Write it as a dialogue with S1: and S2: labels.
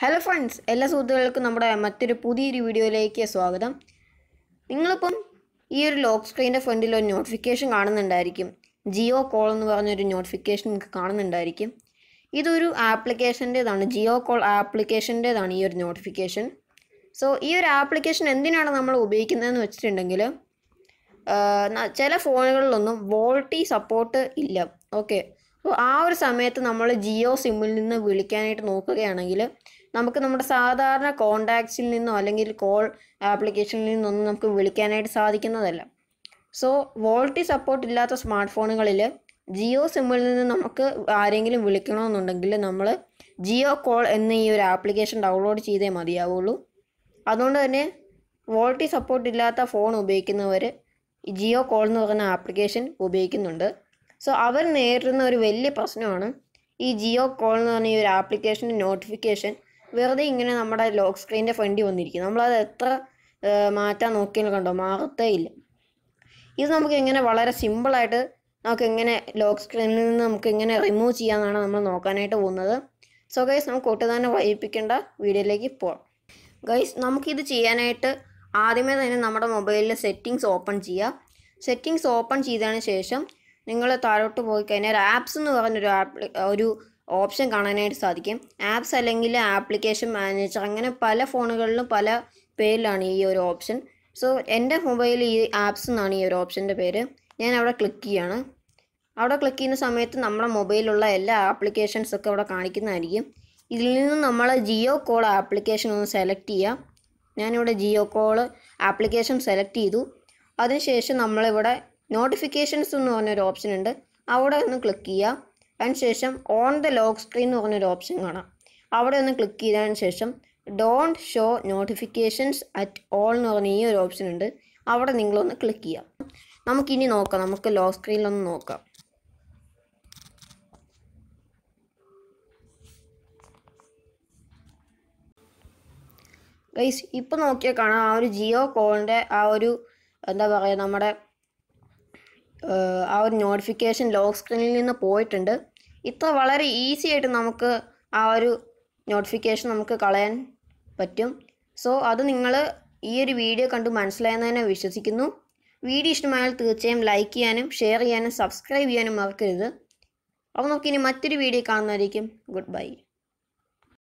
S1: Hello friends എല്ലാ സുഹൃത്തുക്കൾക്കും നമ്മുടെ മറ്റൊരു പുതിയൊരു വീഡിയോയിലേക്ക് സ്വാഗതം. നിങ്ങളിപ്പം ഈ ഒരു ലോക്ക് സ്ക്രീനിന്റെ ഫ്രണ്ടിൽ ഒരു നോട്ടിഫിക്കേഷൻ കാണുന്നുണ്ടായിരിക്കും. ജിയോ കോൾ എന്ന് പറഞ്ഞൊരു നോട്ടിഫിക്കേഷൻ നിങ്ങൾക്ക് കാണുന്നുണ്ടായിരിക്കും. ഇതൊരു ആപ്ലിക്കേഷന്റേതാണ് ജിയോ കോൾ ആപ്ലിക്കേഷന്റേതാണ് ഈ ഒരു നോട്ടിഫിക്കേഷൻ സോ ഈ ഒരു ആപ്ലിക്കേഷൻ എന്തിനാണ് നമ്മൾ ഉപയോഗിക്കുന്നതെന്ന് വെച്ചിട്ടുണ്ടെങ്കിൽ ചില ഫോണുകളിലൊന്നും വോൾട്ടി സപ്പോർട്ട് ഇല്ല. ഓക്കെ അപ്പോൾ ആ ഒരു സമയത്ത് നമ്മൾ ജിയോ സിമ്മിൽ നിന്ന് വിളിക്കാനായിട്ട് നോക്കുകയാണെങ്കിൽ നമുക്ക് നമ്മുടെ സാധാരണ കോണ്ടാക്ട്സിൽ നിന്നോ അല്ലെങ്കിൽ കോൾ ആപ്ലിക്കേഷനിൽ നിന്നൊന്നും നമുക്ക് വിളിക്കാനായിട്ട് സാധിക്കുന്നതല്ല. സോ വോൾട്ടി സപ്പോർട്ട് ഇല്ലാത്ത സ്മാർട്ട് ഫോണുകളിൽ ജിയോ സിമ്മിൽ നിന്ന് നമുക്ക് ആരെങ്കിലും വിളിക്കണമെന്നുണ്ടെങ്കിൽ നമ്മൾ ജിയോ കോൾ എന്ന ഈ ഒരു ആപ്ലിക്കേഷൻ ഡൗൺലോഡ് ചെയ്തേ മതിയാവുള്ളൂ. അതുകൊണ്ട് തന്നെ വോൾട്ടി സപ്പോർട്ട് ഇല്ലാത്ത ഫോൺ ഉപയോഗിക്കുന്നവർ ജിയോ കോൾ എന്ന് പറയുന്ന ആപ്ലിക്കേഷൻ ഉപയോഗിക്കുന്നുണ്ട്. സോ അവർ നേരിടുന്ന ഒരു വലിയ പ്രശ്നമാണ് ഈ ജിയോ കോൾ എന്ന് പറഞ്ഞ ഈ ഒരു ആപ്ലിക്കേഷന്റെ നോട്ടിഫിക്കേഷൻ വെറുതെ ഇങ്ങനെ നമ്മുടെ ലോക്ക് സ്ക്രീനിന്റെ ഫ്രണ്ടിൽ വന്നിരിക്കും നമ്മളത് എത്ര മാറ്റാൻ നോക്കിയാലും കണ്ടോ? മാറത്തേ ഇല്ല. ഇത് നമുക്ക് എങ്ങനെ വളരെ സിമ്പിളായിട്ട് നമുക്ക് എങ്ങനെ ലോക്ക് സ്ക്രീനിൽ നിന്ന് നമുക്ക് എങ്ങനെ റിമൂവ് ചെയ്യാമെന്നാണ് നമ്മൾ നോക്കാനായിട്ട് പോകുന്നത്. സോ ഗൈസ് നമുക്ക് ഒട്ടും തന്നെ വൈകിപ്പിക്കേണ്ട വീഡിയോയിലേക്ക് പോകാം ഗൈസ് നമുക്കിത് ചെയ്യാനായിട്ട് ആദ്യമേ തന്നെ നമ്മുടെ മൊബൈലിൽ സെറ്റിങ്സ് ഓപ്പൺ ചെയ്യുക സെറ്റിങ്സ് ഓപ്പൺ ചെയ്തതിന് ശേഷം നിങ്ങൾ താഴോട്ട് പോയി കഴിഞ്ഞാൽ ആപ്സ് എന്ന് പറഞ്ഞൊരു ആപ്ലി ഒരു ഓപ്ഷൻ കാണാനായിട്ട് സാധിക്കും. ആപ്സ് അല്ലെങ്കിൽ ആപ്ലിക്കേഷൻ മാനേജർ അങ്ങനെ പല ഫോണുകളിലും പല പേരിലാണ് ഈ ഒരു ഓപ്ഷൻ. സോ എന്റെ മൊബൈലിൽ ഈ ആപ്സ് എന്നാണ് ഈ ഒരു ഓപ്ഷന്റെ പേര്. ഞാൻ അവിടെ ക്ലിക്ക് ചെയ്യാണ് അവിടെ ക്ലിക്ക് ചെയ്യുന്ന സമയത്ത് നമ്മുടെ മൊബൈലിലുള്ള എല്ലാ ആപ്ലിക്കേഷൻസ് ഒക്കെ അവിടെ കാണിക്കുന്നതായിരിക്കും. ഇതിൽ നിന്ന് നമ്മൾ ജിയോ കോൾ ആപ്ലിക്കേഷൻ ഒന്ന് സെലക്ട് ചെയ്യുക. ഞാനിവിടെ ജിയോ കോൾ ആപ്ലിക്കേഷൻ സെലക്ട് ചെയ്തു. അതിനുശേഷം നമ്മളിവിടെ നോട്ടിഫിക്കേഷൻസ് എന്ന് പറഞ്ഞൊരു ഓപ്ഷൻ ഉണ്ട്. അവിടെ ഒന്ന് ക്ലിക്ക് ചെയ്യുക. അതിനുശേഷം ഓൺ ദ ലോക്ക് സ്ക്രീൻ എന്ന് പറഞ്ഞൊരു ഓപ്ഷൻ കാണാം. അവിടെ ഒന്ന് ക്ലിക്ക് ചെയ്തതിന് ശേഷം don't show notifications at all എന്ന് പറഞ്ഞ ഈ ഒരു ഓപ്ഷൻ ഉണ്ട്. അവിടെ നിങ്ങളൊന്ന് ക്ലിക്ക് ചെയ്യാം. നമുക്കിനി നോക്കാം. നമുക്ക് ലോക്ക് സ്ക്രീനിലൊന്ന് നോക്കാം. ഗൈസ് ഇപ്പോൾ നോക്കിയാൽ കാണാം. ആ ഒരു ജിയോ കോളിന്റെ ആ ഒരു എന്താ പറയുക നമ്മുടെ ആ ഒരു നോട്ടിഫിക്കേഷൻ ലോക്ക് സ്ക്രീനിൽ നിന്ന് പോയിട്ടുണ്ട്. ഇത്ര വളരെ ഈസി ആയിട്ട് നമുക്ക് ആ ഒരു നോട്ടിഫിക്കേഷൻ നമുക്ക് കളയാൻ പറ്റും. സോ അത് നിങ്ങൾ ഈ ഒരു വീഡിയോ കണ്ട് മനസ്സിലായെന്ന് തന്നെ വിശ്വസിക്കുന്നു. വീഡിയോ ഇഷ്ടമായാൽ തീർച്ചയായും ലൈക്ക് ചെയ്യാനും ഷെയർ ചെയ്യാനും സബ്സ്ക്രൈബ് ചെയ്യാനും മറക്കരുത്. അപ്പോൾ നമുക്കിനി മറ്റൊരു വീഡിയോ കാണുന്നതായിരിക്കും ഗുഡ് ബൈ